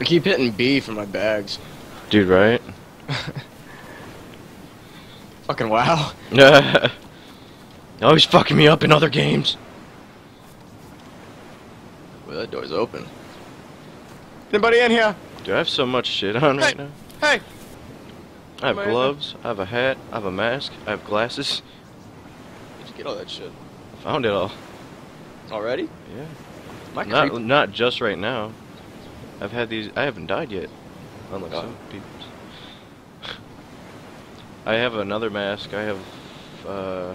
I keep hitting B for my bags. Dude, right? Fucking wow. Always fucking me up in other games. Well, that door's open. Anybody in here? Do I have so much shit on right now? Hey! I have Am gloves, I have a hat, I have a mask, I have glasses. Did you get all that shit? Found it all. Already? Yeah. My Not not just right now. I've had these. I haven't died yet, unlike Oh. some people. I have another mask. I have. uh...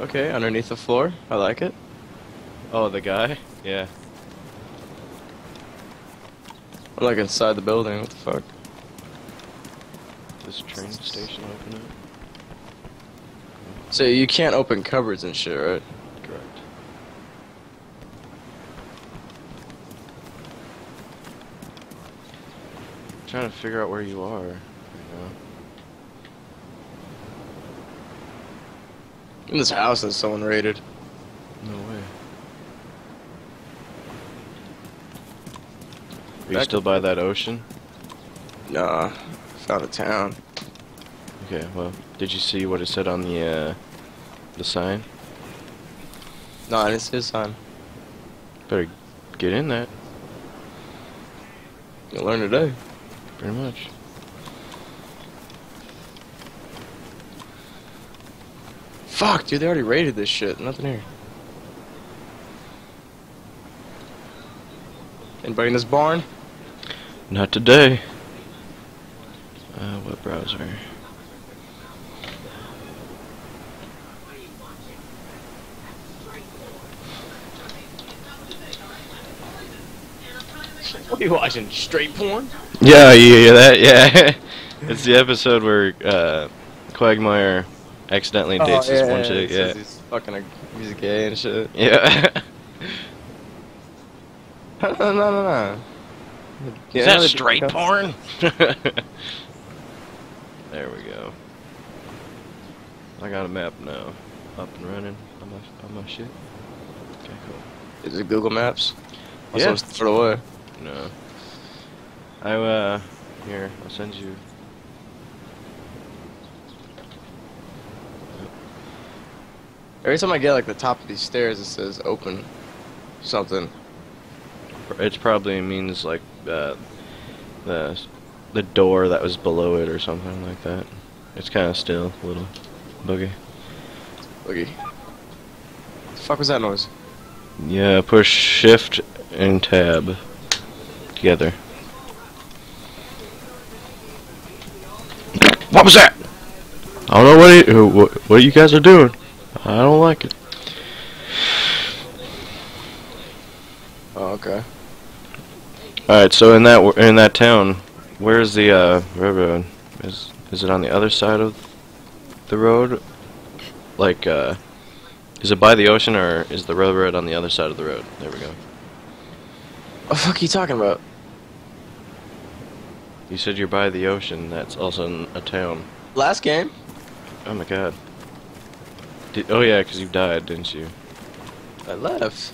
Okay, underneath the floor. I like it. Oh, the guy. Yeah. I'm like inside the building. What the fuck? This train station open up. So you can't open cupboards and shit, right? Correct. Trying to figure out where you are. Right now. In this house that someone raided. No way. Are you still by that ocean? Nah, found a town. Okay, well, did you see what it said on the, uh, the sign? Nah, I didn't see a sign. Better get in that, You'll learn today. Pretty much. Fuck, dude, they already raided this shit. Nothing here. Anybody in this barn? Not today. Uh, what browser? What are you watching? Straight porn? Yeah, you hear that? Yeah. it's the episode where, uh, Quagmire accidentally dates this one chick, Oh, says yeah. He's fucking a, he's gay and shit. Yeah. no, no, no, no. Is that straight porn? there we go. I got a map now. Up and running on my, on my shit. Okay, cool. Is it Google Maps? I'm Yeah. supposed to throw away. No. I, uh, here, I'll send you. Every time I get like the top of these stairs, it says open something. It probably means like, uh, the, the door that was below it or something like that. It's kind of still a little boogie. Looky. What the fuck was that noise? Yeah, push shift and tab together. What was that? I don't know what you, what, what you guys are doing. I don't like it. Oh, okay. All right, so in that in that town, where's the uh, railroad? Is is it on the other side of the road? Like, uh, is it by the ocean or is the railroad on the other side of the road? There we go. What the fuck are you talking about? You said you're by the ocean. That's also in a town. Last game? Oh my god. Did, oh yeah, 'cause you died, didn't you? I left.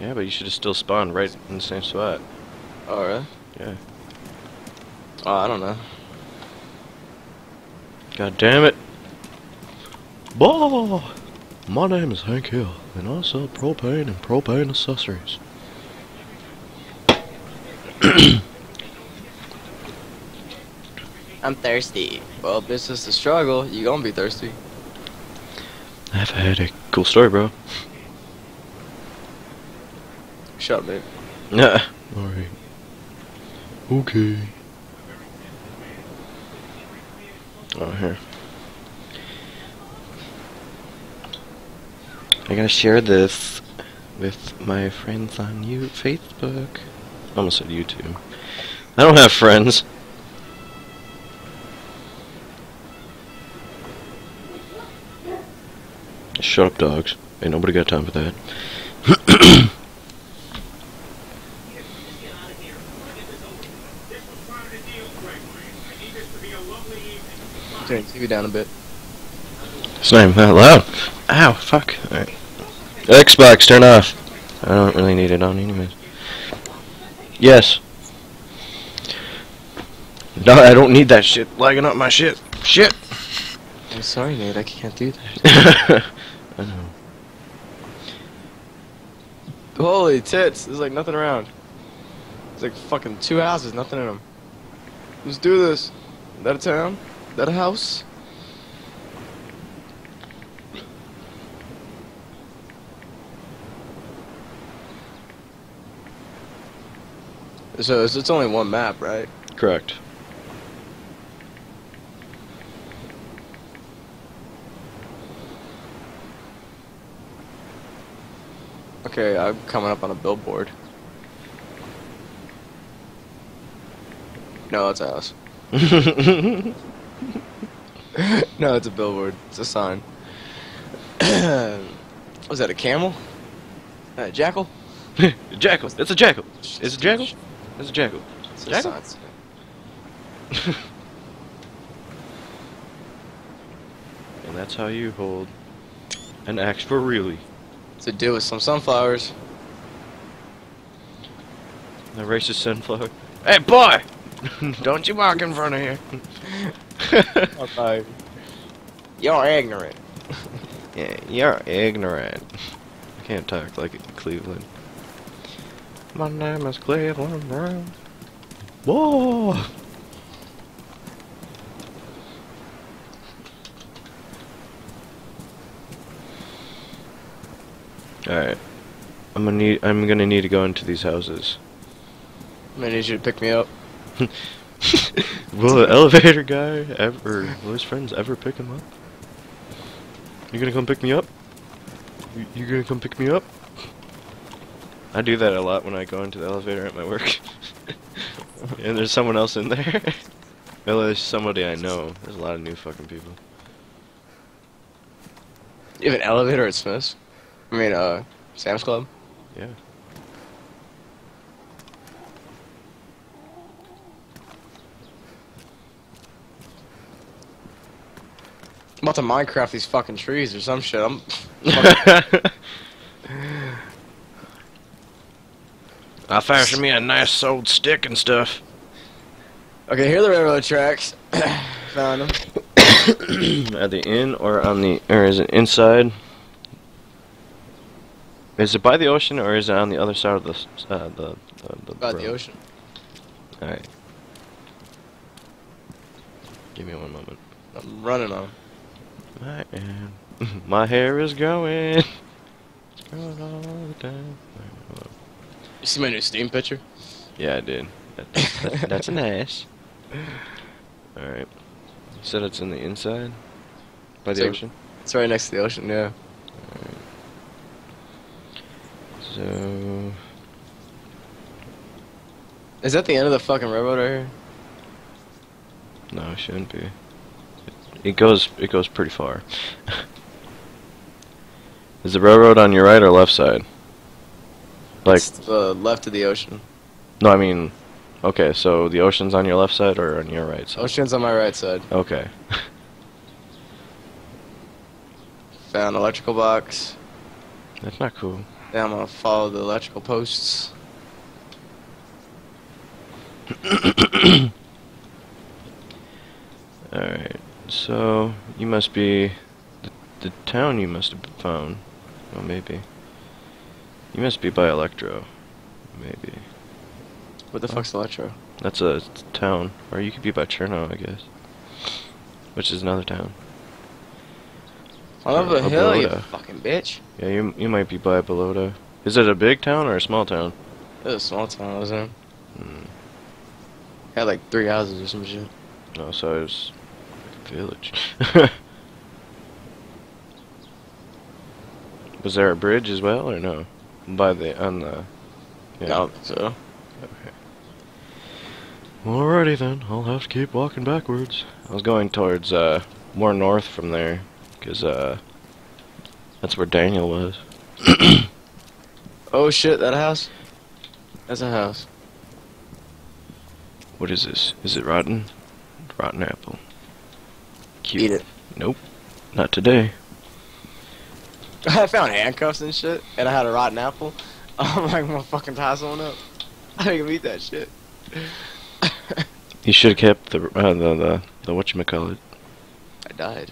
Yeah, but you should have still spawned right in the same spot. Oh, really? Yeah. Oh, I don't know. God damn it. Bah! My name is Hank Hill, and I sell propane and propane accessories. I'm thirsty. Well, business to struggle. You gonna be thirsty. I have heard a. Cool story, bro. Shut up, man. Yeah. Alright. Okay. Oh, here. I gotta share this with my friends on you Facebook. I almost said YouTube. I don't have friends. Shut up, dogs. Ain't nobody got time for that. Turn the TV down a bit. It's not even that loud. Ow, fuck. Alright. Xbox, turn off. I don't really need it on anyways. Yes. No, I don't need that shit lagging up my shit. Shit. I'm sorry, Nate. I can't do that. I know. Holy tits! There's like nothing around. There's like fucking two houses, nothing in them. Let's do this. Is that a town? Is that a house? So it's, it's only one map, right? Correct. Okay, I'm coming up on a billboard. No, it's a house. no, it's a billboard. It's a sign. Was that a camel? Uh, a jackal? jackal. It's a jackal. It's a jackal. It's a jackal. It's a Jackal? sign. And that's how you hold an axe for really. To do with some sunflowers. The racist sunflower. Hey, boy! Don't you walk in front of here. Okay. You're ignorant. yeah, you're ignorant. I can't talk like Cleveland. My name is Cleveland Brown. Whoa! Alright. I'm gonna need I'm gonna need to go into these houses. I'm gonna need you to pick me up. Will the elevator guy ever, will his friends ever pick him up? You gonna come pick me up? You, you gonna come pick me up? I do that a lot when I go into the elevator at my work. and there's someone else in there. well, there's somebody I know. There's a lot of new fucking people. You have an elevator at Smith's? I mean, uh, Sam's Club? Yeah. I'm about to Minecraft these fucking trees or some shit. I'm. I fashioned me a nice old stick and stuff. okay, here are the railroad tracks. Found them. At the end or on the or is it inside? Is it by the ocean or is it on the other side of the uh, the the, the About the ocean. All right. Give me one moment. I'm running on. I am. My hair is growing. It's growing all the time. Alright, hold on. You see my new Steam picture? Yeah, I did. That, that, that's an ass. All right. You said it's in the inside by the So- ocean. It's right next to the ocean, yeah. So Is that the end of the fucking railroad right here? no, it shouldn't be. It, goes. It goes pretty far. Is the railroad on your right or left side? Like It's the left of the ocean. no, I mean. Okay, so the ocean's on your left side or on your right side? Ocean's on my right side. Okay. Found electrical box. That's not cool. I'm gonna follow the electrical posts. Alright, so you must be the, the town you must have found. Well, maybe. You must be by Electro. Maybe. What the Oh. fuck's electro? That's a town. Or you could be by Cherno, I guess. Which is another town. Over the hill, you fucking bitch. Yeah, you you might be by Balota. Is it a big town or a small town? It was a small town I was in. Hmm. Had like three houses or some shit. No, so it was like a village. was there a bridge as well, or no? By the on the. Yeah. I don't think so. Okay. Alrighty then, I'll have to keep walking backwards. I was going towards uh more north from there, cause uh that's where Daniel was. Oh shit, that house? That's a house. What is this? Is it rotten? Rotten apple. Cute. Eat it. Nope. Not today. I found handcuffs and shit, and I had a rotten apple. I'm like, I'm gonna fucking tie someone up. I didn't eat that shit. You should have kept the uh, the the the what you call it. I died.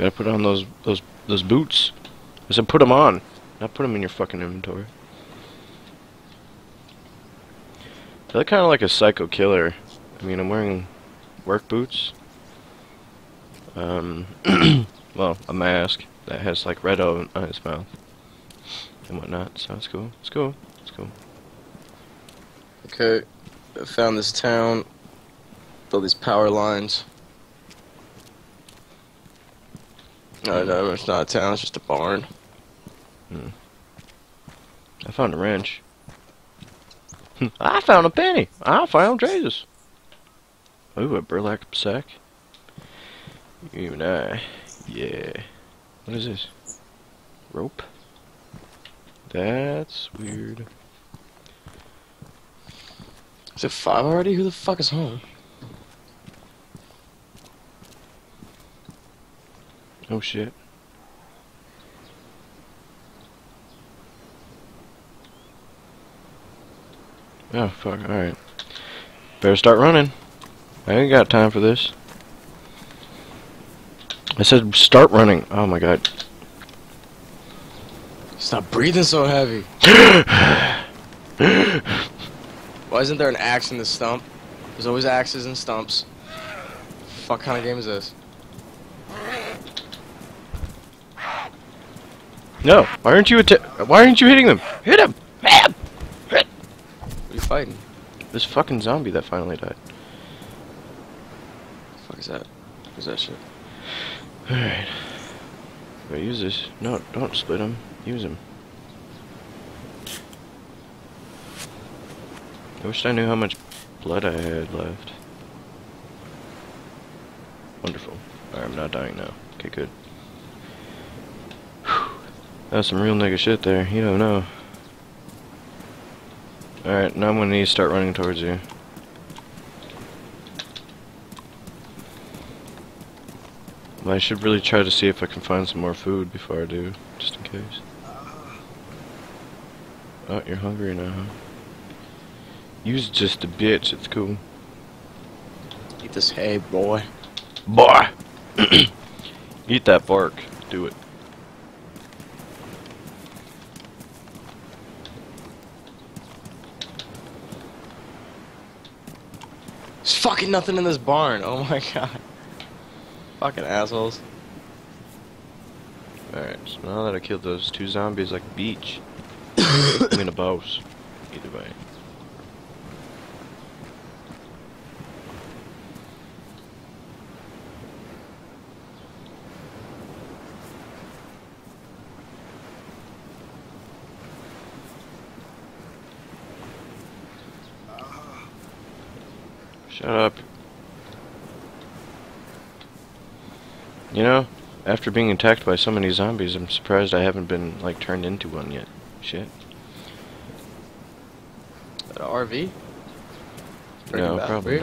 Gotta put on those those those boots. I said put them on, not put them in your fucking inventory. I look kind of like a psycho killer. I mean, I'm wearing work boots. Um, well, a mask that has like red on, on its mouth and whatnot. So it's cool. It's cool. It's cool. Okay, I found this town. All these power lines. No, no, it's not a town. It's just a barn. Hmm. I found a wrench. I found a penny. I found Jesus. Ooh, a burlap sack. You and I. Yeah. What is this? Rope? That's weird. Is it five already? Who the fuck is home? Oh shit. Oh fuck, alright. Better start running. I ain't got time for this. I said start running. Oh my god. Stop breathing so heavy. Why isn't there an axe in the stump? There's always axes and stumps. Fuck kind of game is this? No, why aren't you atta- why aren't you hitting them? Hit him! Hit! What are you fighting? This fucking zombie that finally died. The fuck is that? What is that shit? Alright. I use this? No, don't split him. Use him. I wish I knew how much blood I had left. Wonderful. Alright, I'm not dying now. Okay, good. Whew. That was some real nigga shit there. You don't know. Alright, now I'm gonna need to start running towards you. I should really try to see if I can find some more food before I do, just in case. Oh, you're hungry now, huh? Use just a bitch, it's cool. Eat this hay, boy. Boy! Eat that bark. Do it. There's fucking nothing in this barn. Oh my god. Fucking assholes. Alright, so now that I killed those two zombies like beach. I mean a boss. Either way. Shut up. You know, after being attacked by so many zombies, I'm surprised I haven't been, like, turned into one yet. Shit. That a RV? No, probably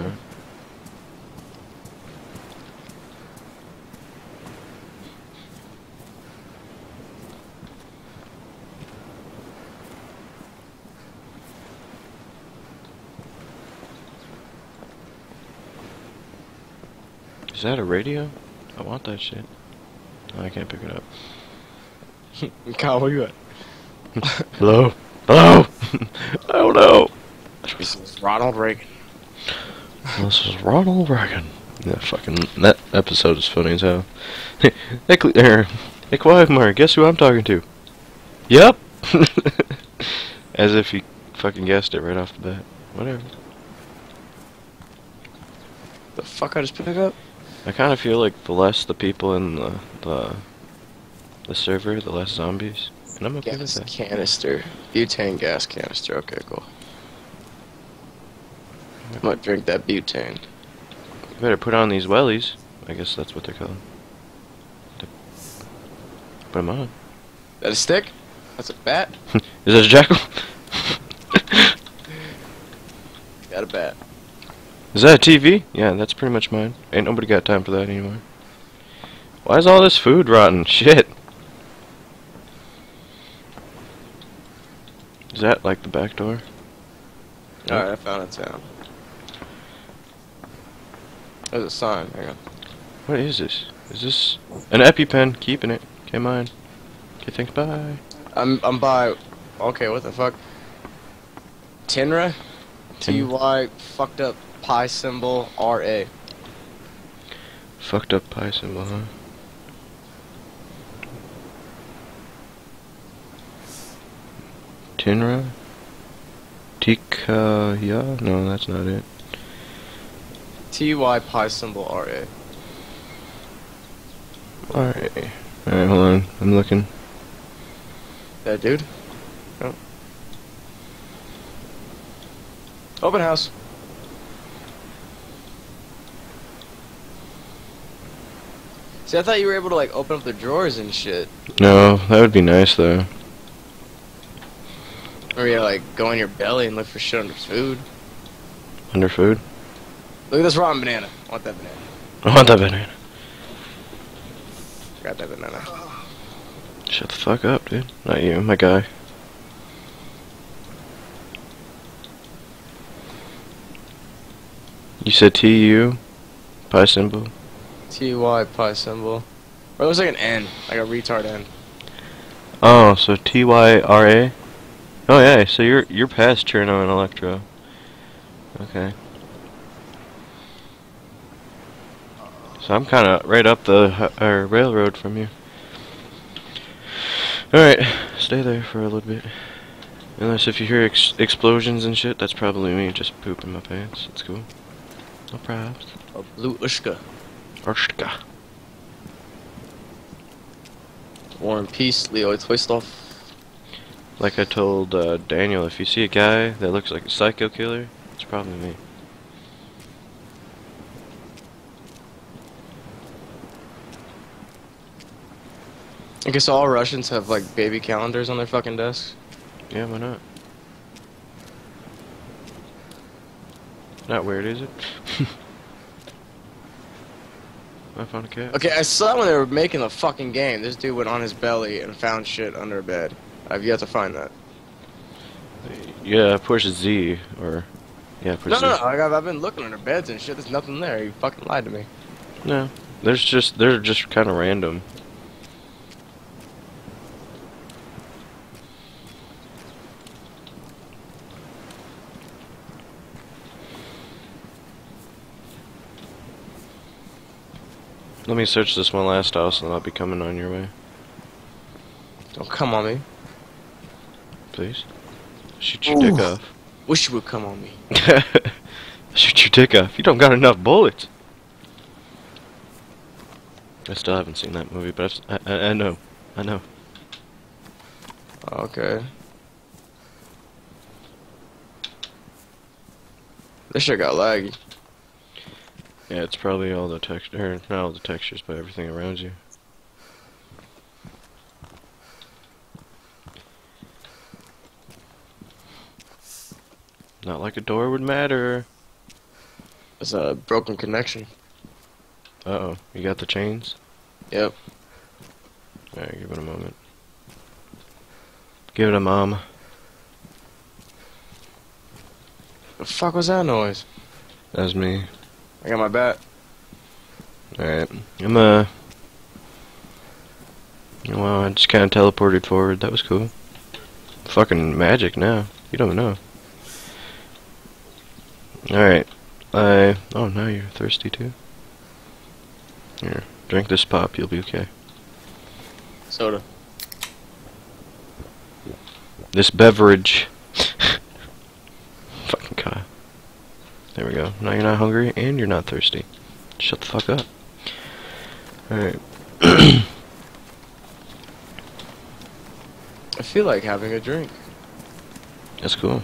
Is that a radio? I want that shit. I can't pick it up. Kyle, where you at? Hello? Hello? I don't know. This is Ronald Reagan. This is Ronald Reagan. Yeah, fucking that episode is funny as hell. hey, Cle- er, hey, Quagmire, guess who I'm talking to? Yep. as if he fucking guessed it right off the bat. Whatever. The fuck I just picked up? I kind of feel like the less the people in the the the server, the less zombies, and I'm okay with Gas that. canister. Butane gas canister. Okay, cool. I'm gonna drink that butane. You better put on these wellies. I guess that's what they're called. Put them on. That a stick? That's a bat? Is that a jackal? Got a bat. Is that a TV? Yeah, that's pretty much mine. Ain't nobody got time for that anymore. Why is all this food rotten? Shit. Is that like the back door? Alright, I found a town. There's a sign. Hang on. What is this? Is this an EpiPen? Keeping it. Okay, mine. Okay, thanks. Bye. I'm I'm by. Okay, what the fuck? Tinra. T Y fucked up pi symbol R A. Fucked up pie symbol, huh? Tinra? Tika, yeah? No, that's not it. T Y pi symbol R A. Alright. Alright, hold on. I'm looking. That dude. Oh. Open house. See, I thought you were able to like open up the drawers and shit, No, that would be nice though. or you like go in your belly and look for shit under food. Under food? Look at this rotten banana. I want that banana. I want that banana. Grab that banana. Shut the fuck up, dude. Not you, my guy. You said T-U? Pi symbol? T Y pi symbol. Or it looks like an N, like a retard N. Oh, so T Y R A. Oh yeah, so you're you're past Cherno and Electro. Okay. So I'm kind of right up the uh, railroad from you. All right, stay there for a little bit. Unless if you hear ex explosions and shit, that's probably me just pooping my pants. It's cool. No problems. A blue Ushka. War and Peace, Leo Toystov. Like I told uh, Daniel, if you see a guy that looks like a psycho killer, it's probably me. I guess all Russians have like baby calendars on their fucking desks. Yeah, why not? Not weird, is it? I found a cat. Okay, I saw when they were making the fucking game. This dude went on his belly and found shit under a bed. I've yet to find that. Yeah, push Z or yeah, push No, Z. no, no. Like, I've, I've been looking under beds and shit. There's nothing there. You fucking lied to me. No, there's just they're just kind of random. Let me search this one last house and I'll be coming on your way. Don't come on me. Please. Shoot your dick off. Wish you would come on me. Shoot your dick off. You don't got enough bullets. I still haven't seen that movie, but I've, I, I, I know. I know. Okay. This shit got laggy. Yeah, it's probably all the texture, not all the textures, but everything around you. Not like a door would matter. It's a broken connection. Uh oh, you got the chains? Yep. Alright, give it a moment. Give it a mom. The fuck was that noise? That was me. I got my bat. Alright, I'm uh. Wow, I just kind of teleported forward. That was cool. Fucking magic now. You don't know. Alright. I. Oh, now you're thirsty too? Here, drink this pop. You'll be okay. Soda. This beverage. Fucking Kyle. There we go. Now you're not hungry and you're not thirsty. Shut the fuck up. Alright. I feel like having a drink. That's cool.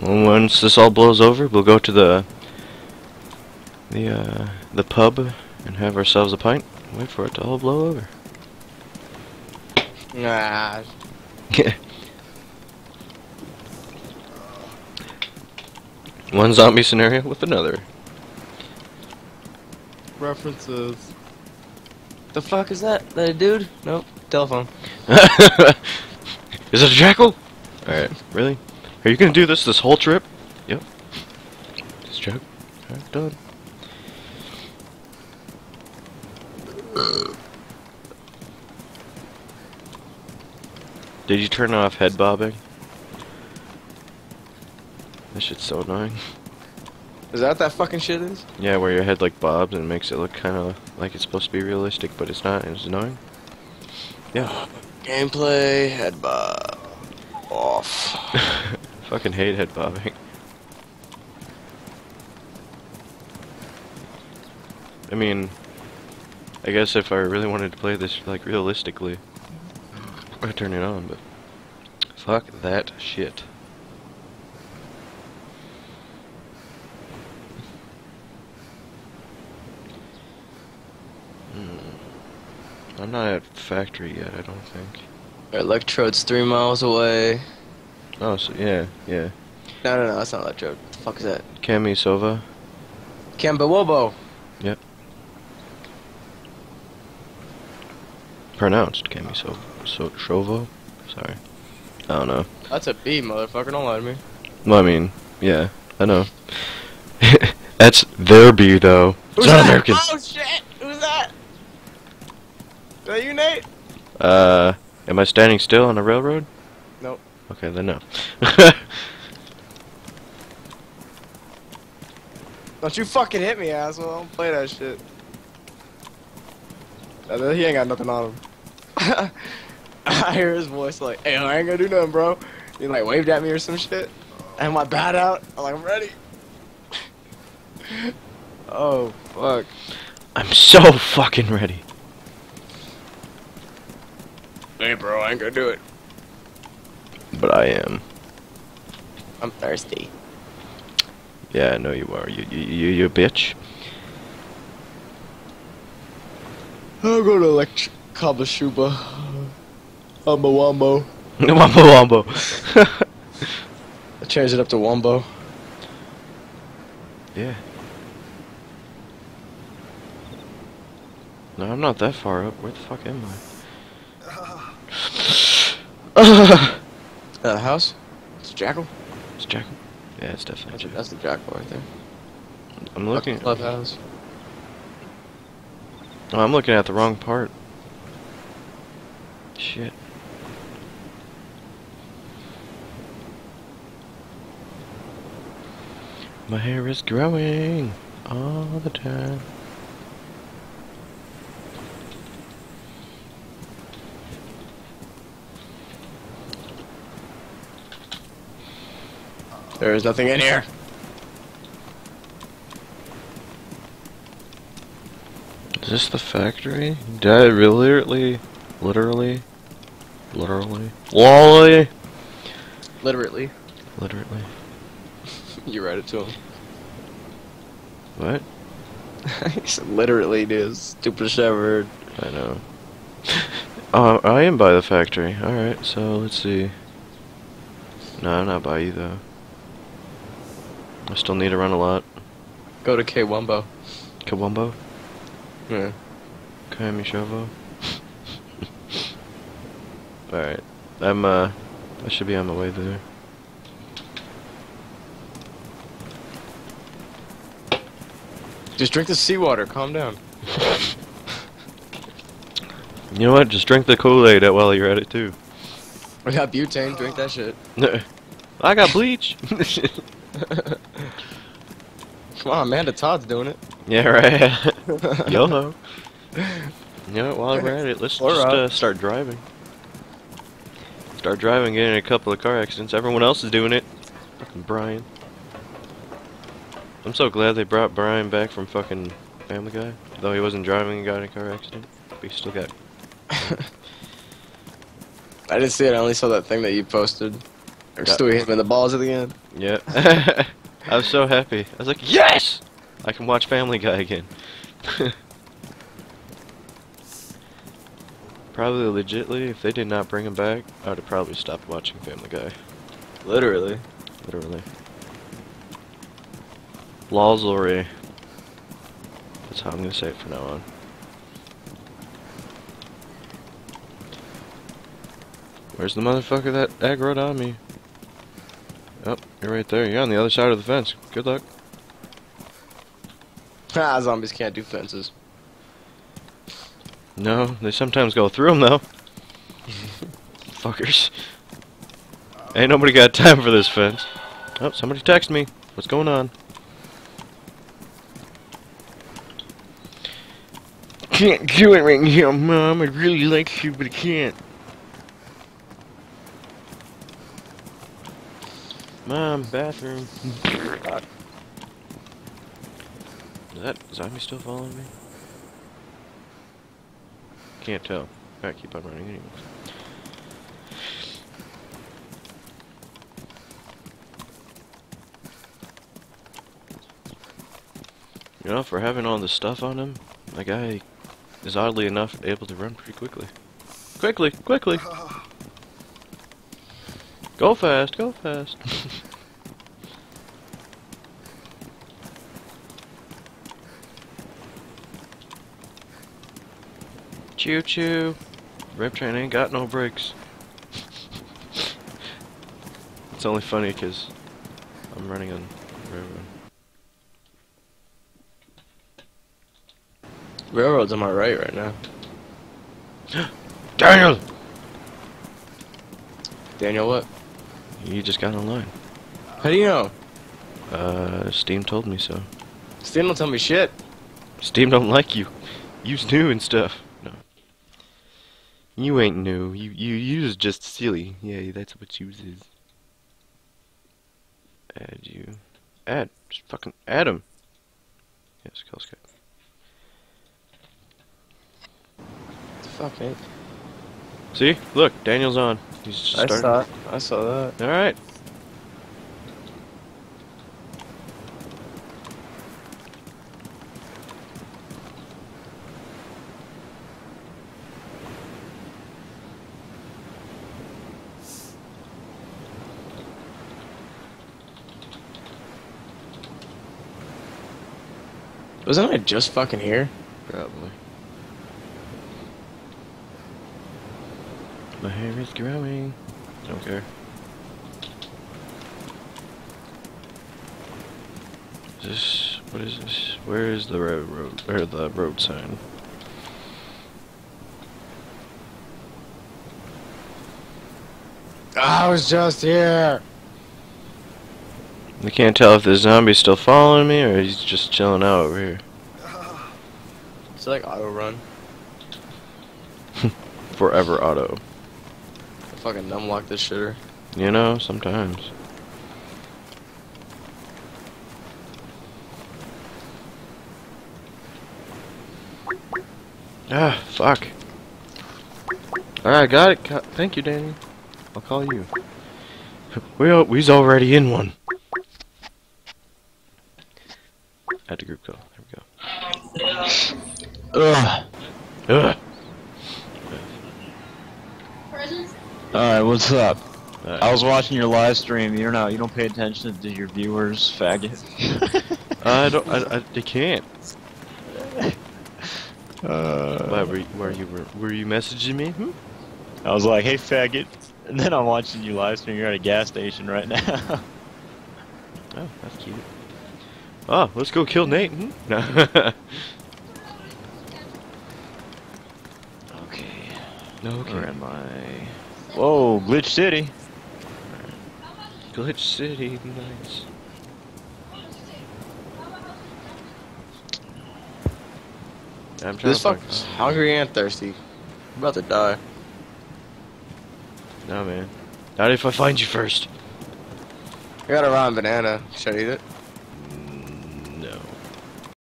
Well, once this all blows over, we'll go to the the uh, the pub and have ourselves a pint. Wait for it to all blow over. Nah. One zombie scenario with another. References. The fuck is that? That a dude? Nope. Telephone. is Is it a jackal? Alright, really? Are you gonna do this this whole trip? Yep. It's a joke. Alright, done. Did you turn off head bobbing? This shit's so annoying. Is that what that fucking shit is? Yeah, where your head like bobs and makes it look kind of like it's supposed to be realistic, but it's not. and It's annoying. Yeah. Gameplay, head bob. Off. Fucking hate head bobbing. I mean, I guess if I really wanted to play this like realistically, I'd turn it on, but fuck that shit. Hmm. I'm not at factory yet, I don't think. Our Electrode's three miles away. Oh, so yeah, yeah. No, no, no, that's not Electrode. What the fuck is that? Cami Sova. Cambawobo. Yep. Pronounced Cami Sova. So, Shovo? Sorry. I don't know. That's a B, motherfucker. Don't lie to me. Well, I mean, yeah, I know. That's their B, though. It's not American. Oh! Who's? Is that you, Nate? Uh, am I standing still on a railroad? Nope. Okay, then no. Don't you fucking hit me, asshole. Don't play that shit. Uh, He ain't got nothing on him. I hear his voice like, hey, I ain't gonna do nothing, bro. He like waved at me or some shit. And my bat out. I'm like, I'm ready. oh, fuck. I'm so fucking ready. Hey, bro, I ain't gonna do it. But I am. I'm thirsty. Yeah, I know you are. You, you, you, you bitch. I'll go to like Kabashuba. Umbo Wumbo. Wombo wombo. I changed it up to Wumbo. yeah. No, I'm not that far up. Where the fuck am I? Uh, house? It's a jackal? It's a Jackal. Yeah, it's definitely That's, Jackal. that's the jackal right there. I'm looking. Clubhouse. Oh, I'm looking at the wrong part. Shit. My hair is growing all the time. There is nothing in here. Is this the factory? Did I literally, literally, literally, literally, Literally. literally, You read it to him. what? he said literally, dude. Stupid shepherd. I know. Oh, I am by the factory. Alright, so let's see. No, I'm not by you though. I still need to run a lot. Go to K Wumbo. Kawumbo? Yeah. Kamishovo? Alright. I'm, uh, I should be on my way there. Just drink the seawater. Calm down. You know what? Just drink the Kool-Aid while you're at it too. I got butane. Drink that shit. I got bleach! Come on, Amanda Todd's doing it. yeah, right. YOLO. You know what, while we're at it, let's Or just uh, start driving. Start driving, getting in a couple of car accidents. Everyone else is doing it. Fucking Brian. I'm so glad they brought Brian back from fucking Family Guy. Though he wasn't driving and got in a car accident. But he still got... I didn't see it. I only saw that thing that you posted. Or hit him in the balls at the end. Yeah. I was so happy. I was like, yes! I can watch Family Guy again. probably legitly, if they did not bring him back, I would have probably stopped watching Family Guy. Literally. Literally. Lawslory. That's how I'm gonna say it from now on. Where's the motherfucker that aggroed on me? Oh, you're right there. You're on the other side of the fence. Good luck. Ah, zombies can't do fences. No, they sometimes go through them though. Fuckers. Ain't nobody got time for this fence. Oh, somebody text me. What's going on? Can't do it right now, Mom. I'd really like to, but I can't. Mom, bathroom. Is that zombie still following me? Can't tell. I keep on running anyways. You know, for having all this stuff on him, the guy is oddly enough able to run pretty quickly. Quickly, quickly! Go fast, go fast. choo choo. Rip train ain't got no brakes. it's only funny because I'm running on railroad. Railroad's on my right right now. Daniel! Daniel, what? You just got online. How do you know? Uh, Steam told me so. Steam don't tell me shit. Steam don't like you. You's new and stuff. No. You ain't new. You you you's just silly. Yeah, that's what you is. Add you. Add. Just fucking add him. Yes, kill Skype. Fuck, mate? See? Look, Daniel's on. He's just I starting. saw it. I saw that. Alright. Wasn't I just fucking here? Probably. My hair is growing. Don't care. Is this what is this? Where is the road road or the road sign? Ah. I was just here. I can't tell if the zombie's still following me or he's just chilling out over here. It's like auto run. Forever auto. I fucking numlock this shitter. You know, sometimes. Ah, fuck. Alright, got it. Thank you, Danny. I'll call you. We al- we's already in one. Add to group call. There we go. Ugh. Ugh. Alright, what's up? Alright. I was watching your live stream. You're not. You don't pay attention to your viewers, faggot. I don't. I, I, I can't. Uh, Why were you, were you were, were you messaging me? Hmm? I was like, "Hey, faggot," and then I'm watching you live stream. You're at a gas station right now. Oh, that's cute. Oh, let's go kill Nate. Hmm? No. okay. okay. Where am I? Whoa, Glitch City. Glitch City, nice. I'm trying This to find- fucker's hungry and thirsty. I'm about to die. No, man. Not if I find you first. I got a raw banana. Should I eat it?